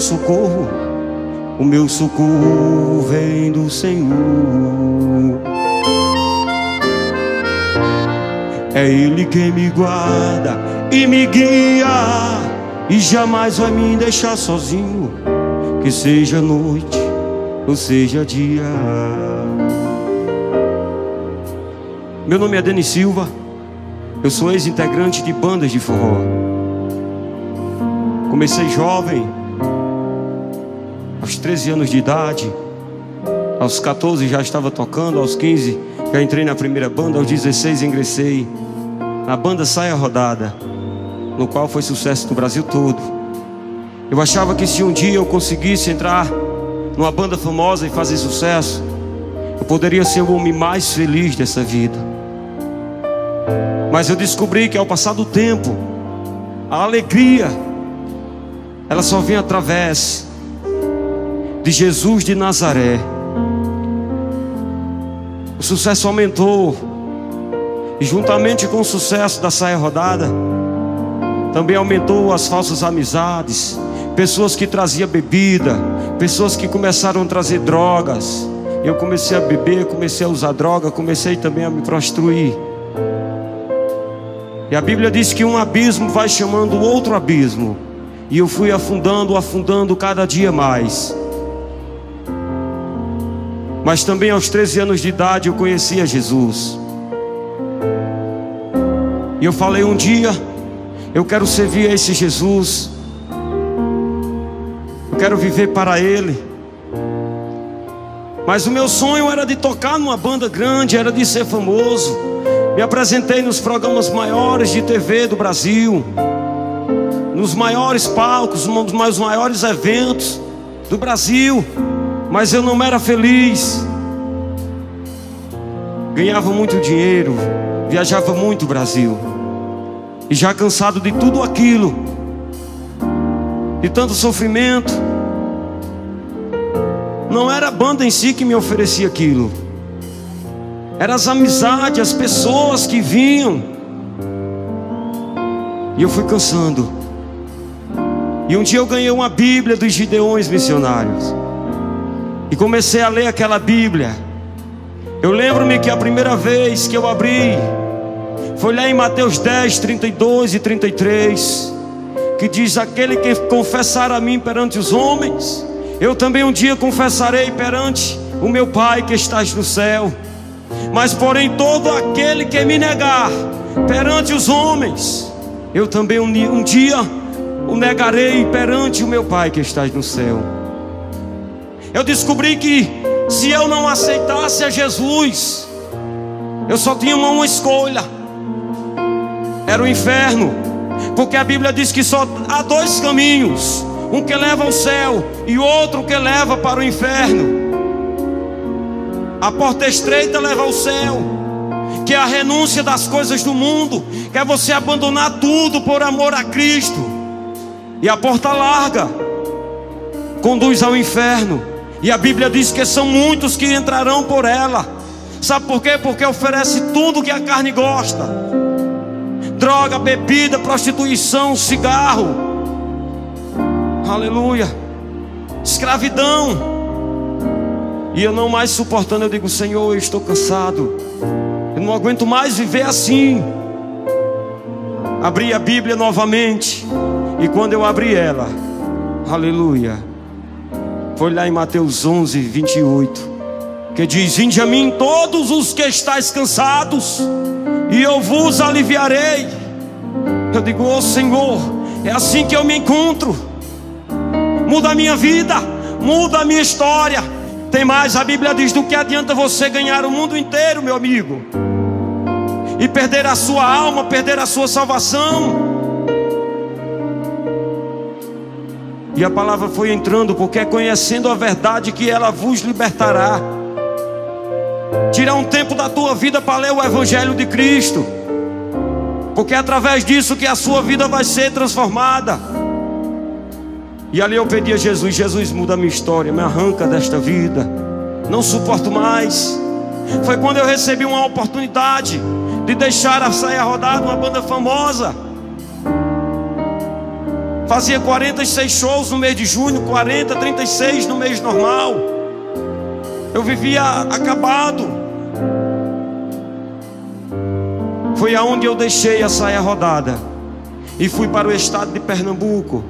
socorro. O meu socorro vem do Senhor. É Ele quem me guarda e me guia, e jamais vai me deixar sozinho, que seja noite ou seja dia. Meu nome é Denis Silva, eu sou ex-integrante de bandas de forró. Comecei jovem, aos 13 anos de idade, aos 14 já estava tocando, aos 15 já entrei na primeira banda, aos 16 ingressei na banda Saia Rodada, no qual foi sucesso no Brasil todo. Eu achava que se um dia eu conseguisse entrar numa banda famosa e fazer sucesso, eu poderia ser o homem mais feliz dessa vida. Mas eu descobri que ao passar do tempo, a alegria, ela só vem através de Jesus de Nazaré. O sucesso aumentou, e juntamente com o sucesso da saia rodada, também aumentou as falsas amizades, pessoas que traziam bebida, pessoas que começaram a trazer drogas. Eu comecei a beber, comecei a usar droga, comecei também a me prostituir. E a Bíblia diz que um abismo vai chamando outro abismo. E eu fui afundando, afundando cada dia mais. Mas também aos 13 anos de idade eu conhecia Jesus. E eu falei um dia, eu quero servir a esse Jesus. Eu quero viver para Ele. Mas o meu sonho era de tocar numa banda grande, era de ser famoso. Me apresentei nos programas maiores de TV do Brasil, nos maiores palcos, nos maiores eventos do Brasil, mas eu não era feliz. Ganhava muito dinheiro, viajava muito o Brasil. E já cansado de tudo aquilo, de tanto sofrimento, não era a banda em si que me oferecia aquilo, eram as amizades, as pessoas que vinham, e eu fui cansando. E um dia eu ganhei uma Bíblia dos Gideões Missionários, e comecei a ler aquela Bíblia. Eu lembro-me que a primeira vez que eu abri, foi lá em Mateus 10, 32 e 33, que diz: Aquele que confessar a mim perante os homens, eu também um dia confessarei perante o meu Pai que estás no céu. Mas, porém, todo aquele que me negar perante os homens, eu também um, dia o negarei perante o meu Pai que estás no céu. Eu descobri que se eu não aceitasse a Jesus, eu só tinha uma escolha era o inferno, porque a Bíblia diz que só há dois caminhos: um que leva ao céu e outro que leva para o inferno. A porta estreita leva ao céu, que é a renúncia das coisas do mundo, que é você abandonar tudo por amor a Cristo. E a porta larga conduz ao inferno. E a Bíblia diz que são muitos que entrarão por ela. Sabe por quê? Porque oferece tudo que a carne gosta droga, bebida, prostituição, cigarro. Aleluia. Escravidão. E eu não mais suportando, eu digo, Senhor, eu estou cansado. Eu não aguento mais viver assim. Abri a Bíblia novamente. E quando eu abri ela, aleluia. Foi lá em Mateus 11, 28. Que diz: Vinde a mim todos os que estáis cansados e eu vos aliviarei. Eu digo, oh Senhor, é assim que eu me encontro. Muda a minha vida, muda a minha história. Tem mais, a Bíblia diz: do que adianta você ganhar o mundo inteiro, meu amigo, e perder a sua alma, perder a sua salvação. E a palavra foi entrando, porque é conhecendo a verdade que ela vos libertará. Tirar um tempo da tua vida para ler o Evangelho de Cristo. Porque é através disso que a sua vida vai ser transformada. E ali eu pedi a Jesus: Jesus, muda a minha história, me arranca desta vida. Não suporto mais. Foi quando eu recebi uma oportunidade de deixar a saia rodada, uma banda famosa. Fazia 46 shows no mês de junho, 40, 36 no mês normal. Eu vivia acabado. Foi aonde eu deixei a saia rodada e fui para o estado de Pernambuco,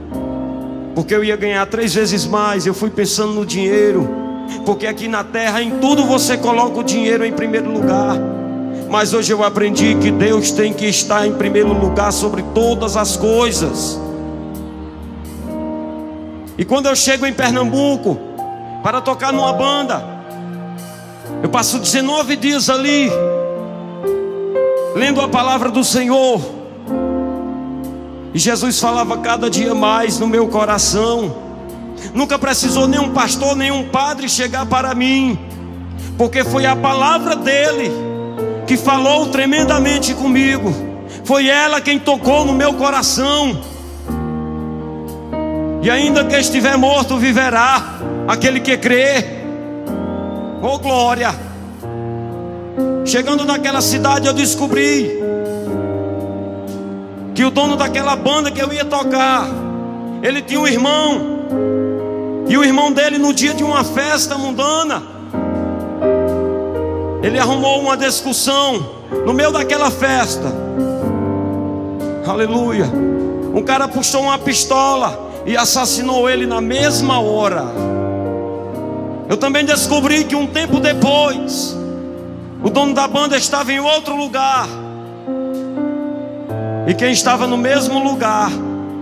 porque eu ia ganhar três vezes mais. Eu fui pensando no dinheiro, porque aqui na terra em tudo você coloca o dinheiro em primeiro lugar. Mas hoje eu aprendi que Deus tem que estar em primeiro lugar sobre todas as coisas. E quando eu chego em Pernambuco para tocar numa banda, eu passo 19 dias ali, lendo a palavra do Senhor. E Jesus falava cada dia mais no meu coração. Nunca precisou nenhum pastor, nenhum padre chegar para mim, porque foi a palavra dele que falou tremendamente comigo. Foi ela quem tocou no meu coração. E ainda que estiver morto, viverá aquele que crê. Oh glória! Chegando naquela cidade, eu descobri que o dono daquela banda que eu ia tocar, ele tinha um irmão, e o irmão dele, no dia de uma festa mundana, ele arrumou uma discussão no meio daquela festa. Aleluia! Um cara puxou uma pistola e assassinou ele na mesma hora. Eu também descobri que um tempo depois, o dono da banda estava em outro lugar. E quem estava no mesmo lugar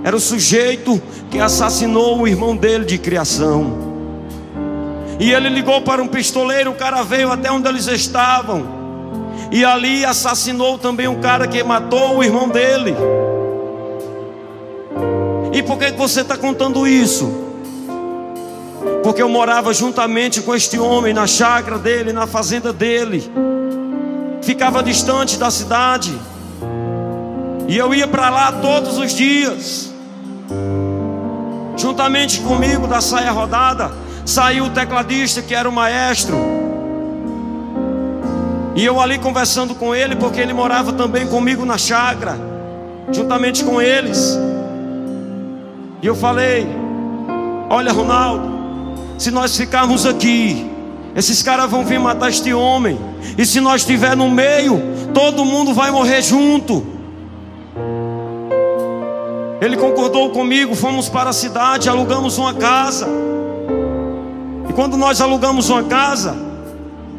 era o sujeito que assassinou o irmão dele de criação. E ele ligou para um pistoleiro, o cara veio até onde eles estavam. E ali assassinou também um cara que matou o irmão dele. E por que você está contando isso? Porque eu morava juntamente com este homem na chácara dele, na fazenda dele. Ficava distante da cidade. E eu ia para lá todos os dias. Juntamente comigo da saia rodada, saiu o tecladista que era o maestro. E eu ali conversando com ele, porque ele morava também comigo na chácara, juntamente com eles. E eu falei: Olha, Ronaldo, se nós ficarmos aqui, esses caras vão vir matar este homem. E se nós estiver no meio, todo mundo vai morrer junto. Ele concordou comigo, fomos para a cidade, alugamos uma casa. E quando nós alugamos uma casa,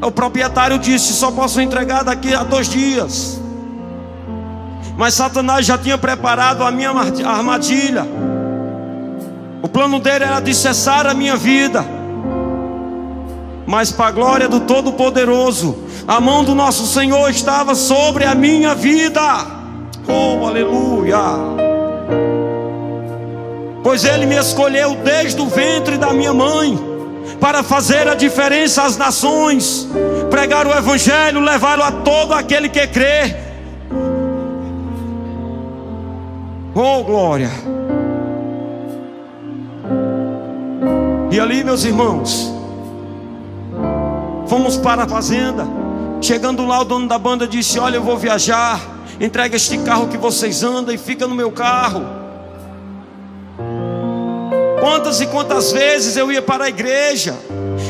o proprietário disse: só posso entregar daqui a dois dias. Mas Satanás já tinha preparado a minha armadilha. O plano dele era de cessar a minha vida. Mas para a glória do Todo-Poderoso, a mão do nosso Senhor estava sobre a minha vida. Oh, aleluia! Pois Ele me escolheu desde o ventre da minha mãe para fazer a diferença às nações, pregar o Evangelho, levá-lo a todo aquele que crê. Oh, glória! E ali, meus irmãos, fomos para a fazenda. Chegando lá, o dono da banda disse: Olha, eu vou viajar. Entrega este carro que vocês andam e fica no meu carro. Quantas e quantas vezes eu ia para a igreja,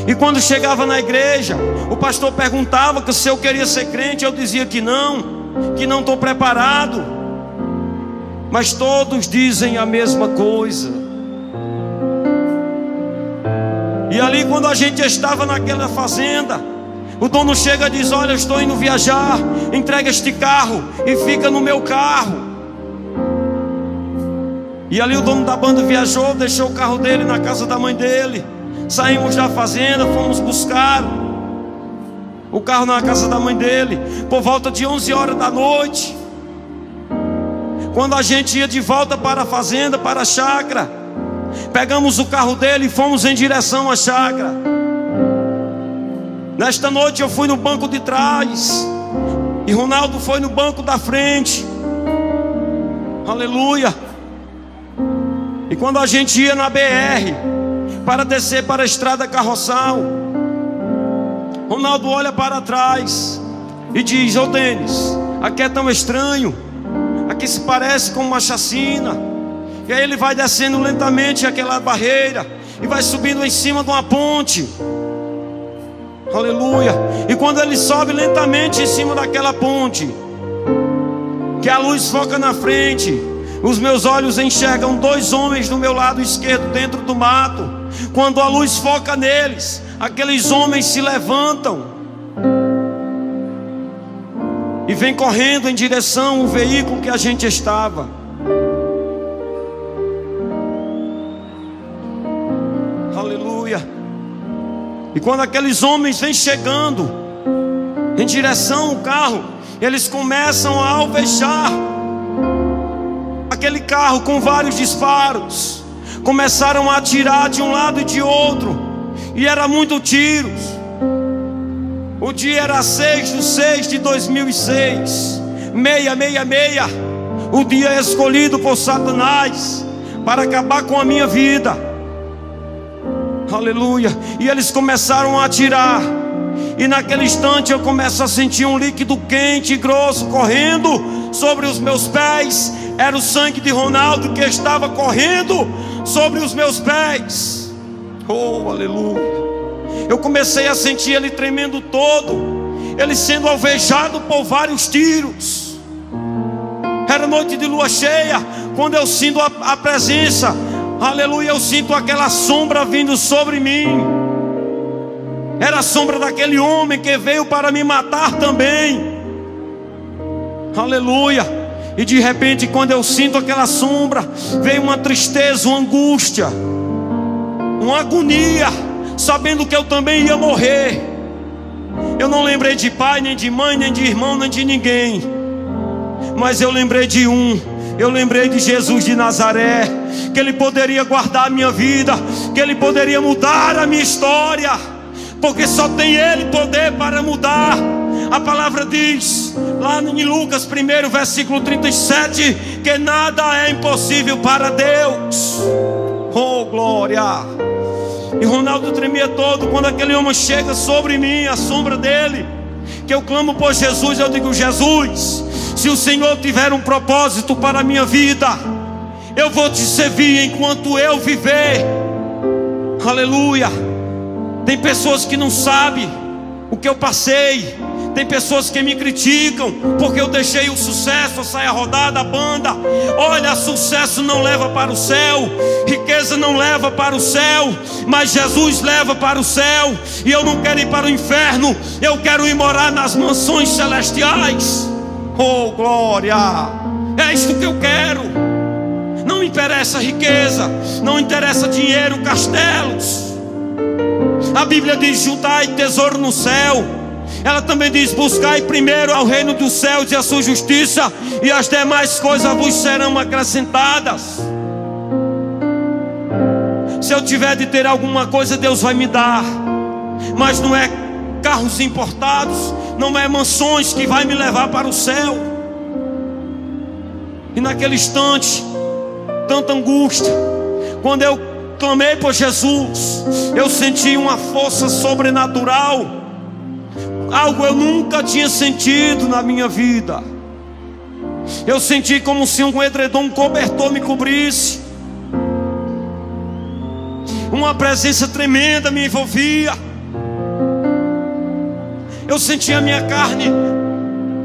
e quando chegava na igreja, o pastor perguntava que se eu queria ser crente, eu dizia que não, que não estou preparado. Mas todos dizem a mesma coisa. E ali, quando a gente estava naquela fazenda, o dono chega e diz: Olha, estou indo viajar, entrega este carro e fica no meu carro. E ali o dono da banda viajou, deixou o carro dele na casa da mãe dele. Saímos da fazenda, fomos buscar o carro na casa da mãe dele, por volta de 11 horas da noite. Quando a gente ia de volta para a fazenda, para a chácara, Pegamos o carro dele e fomos em direção à chácara. Nesta noite eu fui no banco de trás. E Ronaldo foi no banco da frente. Aleluia. E quando a gente ia na BR para descer para a estrada carroçal, Ronaldo olha para trás e diz: Ô Denis, aqui é tão estranho, aqui se parece com uma chacina. E aí ele vai descendo lentamente aquela barreira e vai subindo em cima de uma ponte. Aleluia. E quando ele sobe lentamente em cima daquela ponte, que a luz foca na frente, os meus olhos enxergam dois homens do meu lado esquerdo dentro do mato. Quando a luz foca neles, aqueles homens se levantam e vêm correndo em direção ao veículo que a gente estava. E quando aqueles homens vêm chegando em direção ao carro, eles começam a alvejar aquele carro com vários disparos. Começaram a atirar de um lado e de outro, e era muito tiros. O dia era 6 de 6 de 2006, meia, meia, meia. O dia escolhido por Satanás para acabar com a minha vida. Aleluia. E eles começaram a atirar. E naquele instante eu começo a sentir um líquido quente e grosso correndo sobre os meus pés era o sangue de Ronaldo que estava correndo sobre os meus pés. Oh, aleluia. Eu comecei a sentir ele tremendo todo, ele sendo alvejado por vários tiros. Era noite de lua cheia, quando eu sinto a, a presença, aleluia, eu sinto aquela sombra vindo sobre mim. Era a sombra daquele homem que veio para me matar também. Aleluia. E de repente, quando eu sinto aquela sombra, vem uma tristeza, uma angústia, uma agonia, sabendo que eu também ia morrer. Eu não lembrei de pai, nem de mãe, nem de irmão, nem de ninguém. Mas eu lembrei de um. Eu lembrei de Jesus de Nazaré, que Ele poderia guardar a minha vida, que Ele poderia mudar a minha história, porque só tem Ele poder para mudar. A palavra diz, lá em Lucas 1, versículo 37, que nada é impossível para Deus. Oh, glória! E Ronaldo tremia todo quando aquele homem chega sobre mim, a sombra dele. Que eu clamo por Jesus, eu digo: Jesus, se o Senhor tiver um propósito para a minha vida, eu vou te servir enquanto eu viver. Aleluia. Tem pessoas que não sabem o que eu passei, tem pessoas que me criticam porque eu deixei o sucesso, a saia rodada, a banda. Olha, sucesso não leva para o céu, riqueza não leva para o céu, mas Jesus leva para o céu. E eu não quero ir para o inferno, eu quero ir morar nas mansões celestiais. Oh, glória! É isto que eu quero. Não interessa riqueza, não interessa dinheiro, castelos. A Bíblia diz: juntai tesouro no céu. Ela também diz: Buscai primeiro ao reino dos céus e a sua justiça, e as demais coisas vos serão acrescentadas. Se eu tiver de ter alguma coisa, Deus vai me dar, mas não é carros importados, não é mansões que vai me levar para o céu. E naquele instante, tanta angústia, quando eu clamei por Jesus, eu senti uma força sobrenatural algo eu nunca tinha sentido na minha vida. Eu senti como se um edredom, cobertor me cobrisse. Uma presença tremenda me envolvia. Eu sentia a minha carne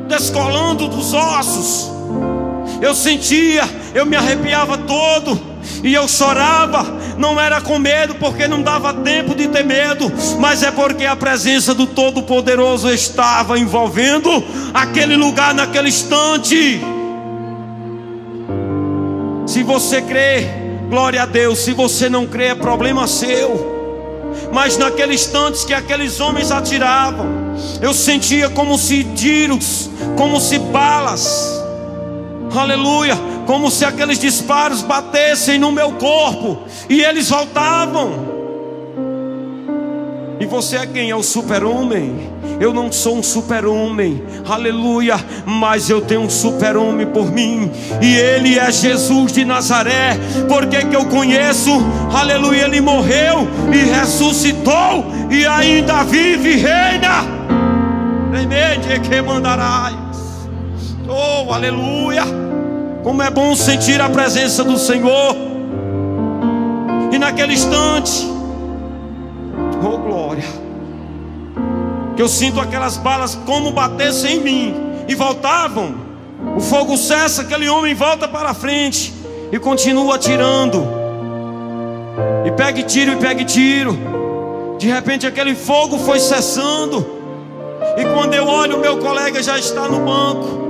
descolando dos ossos. Eu sentia, eu me arrepiava todo e eu chorava. Não era com medo, porque não dava tempo de ter medo, mas é porque a presença do Todo-Poderoso estava envolvendo aquele lugar naquele instante. Se você crê, glória a Deus. Se você não crê, é problema seu. Mas naqueles instantes que aqueles homens atiravam, eu sentia como se tiros, como se balas aleluia, como se aqueles disparos batessem no meu corpo e eles voltavam. E você é quem? É o super-homem. Eu não sou um super-homem, aleluia, mas eu tenho um super-homem por mim, e ele é Jesus de Nazaré, porque que eu conheço, aleluia, ele morreu e ressuscitou, e ainda vive e reina. Remédio que mandarás. Oh, aleluia! Como é bom sentir a presença do Senhor. E naquele instante, oh glória, que eu sinto aquelas balas como batessem em mim e voltavam. O fogo cessa, aquele homem volta para frente e continua atirando. E pegue tiro e pegue tiro. De repente aquele fogo foi cessando. E quando eu olho, meu colega já está no banco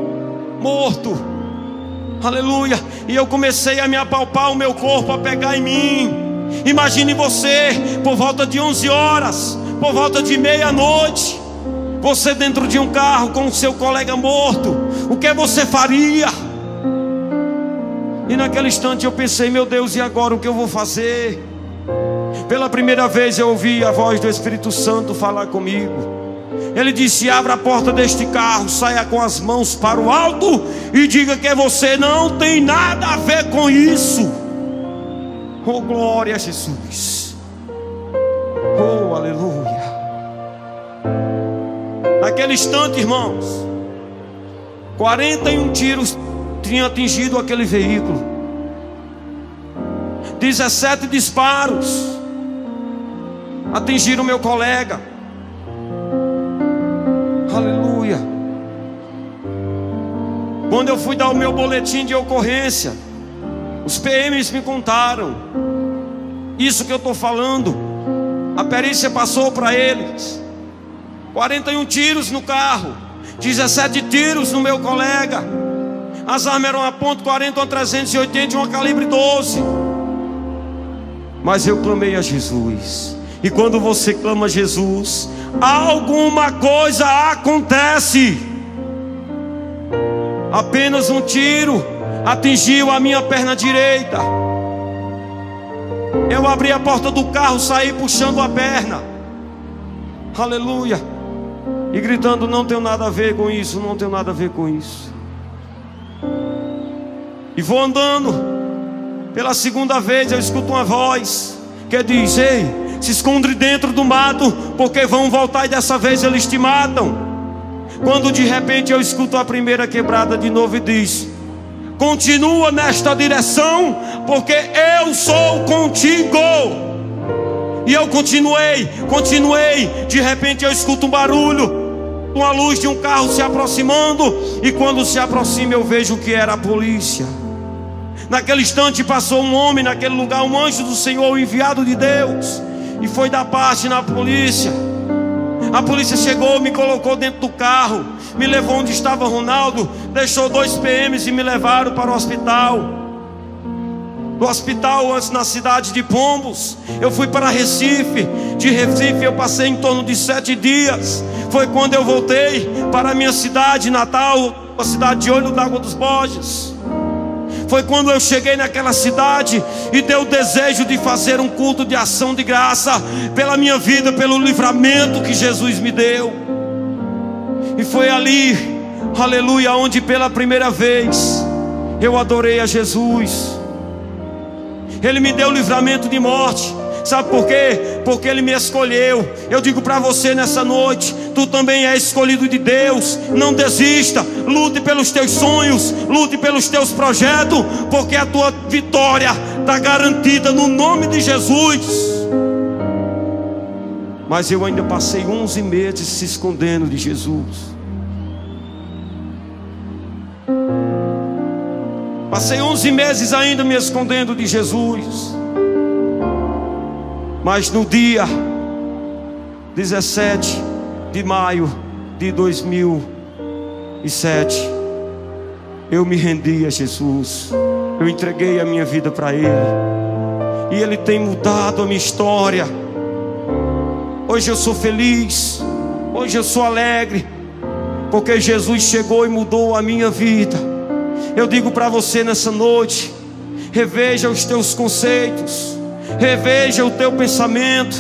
morto. Aleluia. E eu comecei a me apalpar o meu corpo, a pegar em mim. Imagine você, por volta de 11 horas, por volta de meia-noite, você dentro de um carro com o seu colega morto. O que você faria? E naquele instante eu pensei, meu Deus, e agora o que eu vou fazer? Pela primeira vez eu ouvi a voz do Espírito Santo falar comigo. Ele disse: Abra a porta deste carro, saia com as mãos para o alto e diga que você não tem nada a ver com isso. Oh, glória a Jesus. Oh, aleluia. Naquele instante, irmãos, 41 tiros tinham atingido aquele veículo, 17 disparos atingiram meu colega. Quando eu fui dar o meu boletim de ocorrência, os PMs me contaram. Isso que eu estou falando, a perícia passou para eles. 41 tiros no carro, 17 tiros no meu colega. As armas eram a ponto 40, uma 380 e uma calibre 12. Mas eu clamei a Jesus. E quando você clama a Jesus, alguma coisa acontece. Apenas um tiro atingiu a minha perna direita. Eu abri a porta do carro, saí puxando a perna. Aleluia. E gritando: Não tenho nada a ver com isso, não tenho nada a ver com isso. E vou andando. Pela segunda vez eu escuto uma voz que diz: Ei, se esconde dentro do mato, porque vão voltar e dessa vez eles te matam. Quando de repente eu escuto a primeira quebrada de novo e diz: Continua nesta direção, porque eu sou contigo. E eu continuei, continuei. De repente eu escuto um barulho, uma luz de um carro se aproximando. E quando se aproxima, eu vejo que era a polícia. Naquele instante passou um homem naquele lugar, um anjo do Senhor, enviado de Deus e foi dar parte na polícia. A polícia chegou, me colocou dentro do carro, me levou onde estava Ronaldo, deixou dois PMs e me levaram para o hospital. Do hospital, antes na cidade de Pombos, eu fui para Recife. De Recife, eu passei em torno de sete dias. Foi quando eu voltei para a minha cidade natal, a cidade de Olho d'Água dos Borges. Foi quando eu cheguei naquela cidade e deu o desejo de fazer um culto de ação de graça pela minha vida, pelo livramento que Jesus me deu. E foi ali, aleluia, onde pela primeira vez eu adorei a Jesus. Ele me deu livramento de morte. Sabe por quê? Porque Ele me escolheu. Eu digo para você nessa noite: tu também és escolhido de Deus. Não desista, lute pelos teus sonhos, lute pelos teus projetos, porque a tua vitória está garantida no nome de Jesus. Mas eu ainda passei 11 meses se escondendo de Jesus. Passei 11 meses ainda me escondendo de Jesus. Mas no dia 17 de maio de 2007, eu me rendi a Jesus. Eu entreguei a minha vida para Ele. E Ele tem mudado a minha história. Hoje eu sou feliz. Hoje eu sou alegre. Porque Jesus chegou e mudou a minha vida. Eu digo para você nessa noite: reveja os teus conceitos reveja o teu pensamento,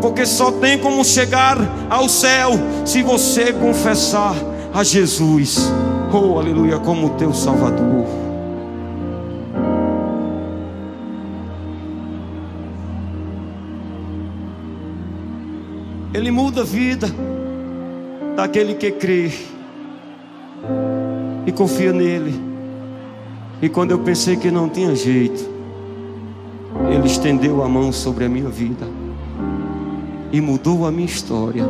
porque só tem como chegar ao céu se você confessar a Jesus, oh aleluia, como teu Salvador. Ele muda a vida daquele que crê. e confia nele. E quando eu pensei que não tinha jeito, ele estendeu a mão sobre a minha vida e mudou a minha história.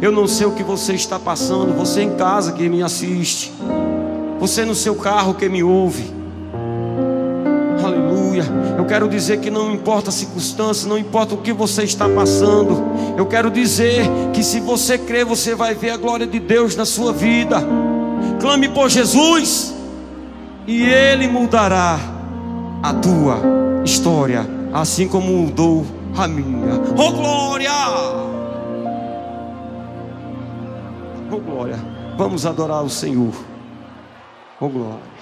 Eu não sei o que você está passando, você em casa que me assiste, você no seu carro que me ouve. Aleluia. Eu quero dizer que não importa a circunstância, não importa o que você está passando. Eu quero dizer que se você crer, você vai ver a glória de Deus na sua vida. Clame por Jesus e Ele mudará a tua história, assim como mudou a minha. Oh glória! Oh glória! Vamos adorar o Senhor. Oh glória!